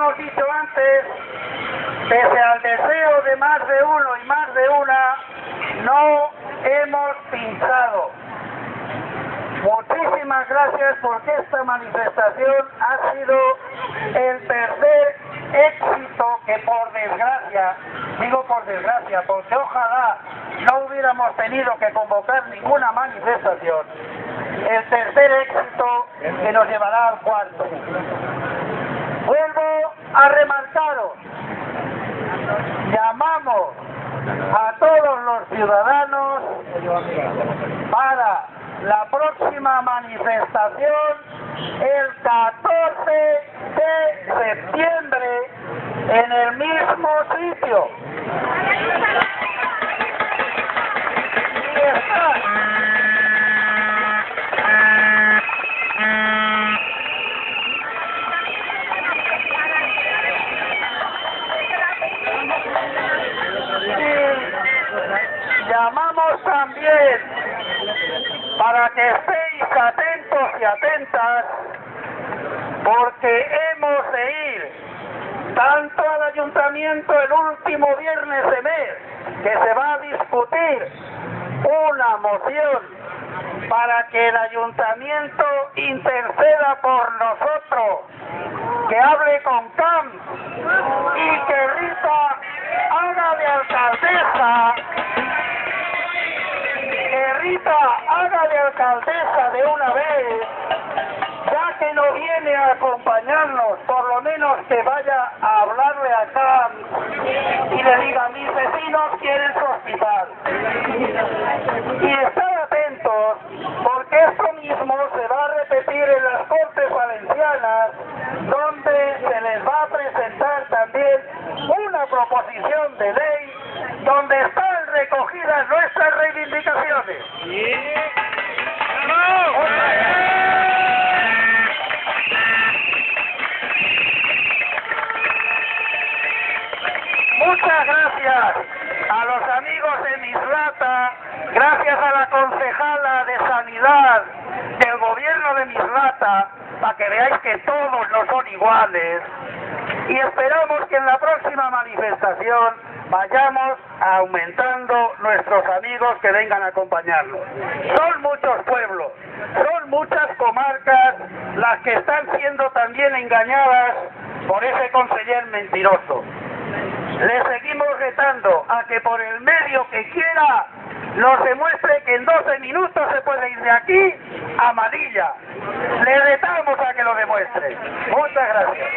hemos dicho antes, pese al deseo de más de uno y más de una, no hemos pinchado. Muchísimas gracias porque esta manifestación ha sido el tercer éxito que por desgracia, digo por desgracia, porque ojalá no hubiéramos tenido que convocar ninguna manifestación, el tercer éxito que nos llevará al cuarto. Vuelvo a remarcaros, llamamos a todos los ciudadanos para la próxima manifestación el 14 de septiembre en el mismo sitio. También para que estéis atentos y atentas porque hemos de ir tanto al ayuntamiento el último viernes de mes que se va a discutir una moción para que el ayuntamiento interceda por nosotros, que hable con CAM y que Rita haga de alcaldesa, haga de alcaldesa de una vez, ya que no viene a acompañarnos, por lo menos que vaya a hablarle a CAM y le diga, mis vecinos quieren su hospital. Y estar atentos, porque esto mismo se va a repetir en las Cortes Valencianas, donde se les va a presentar también una proposición de ley donde están recogidas nuestras. Muchas gracias a los amigos de Mislata, gracias a la concejala de Sanidad del gobierno de Mislata, para que veáis que todos no son iguales. Y esperamos que en la próxima manifestación vayamos aumentando nuestros amigos que vengan a acompañarnos. Son muchos pueblos, son muchas comarcas las que están siendo también engañadas por ese conseller mentiroso. Le seguimos retando a que por el medio que quiera nos demuestre que en 12 minutos se puede ir de aquí a Madilla. Le retamos a que lo demuestre. Muchas gracias.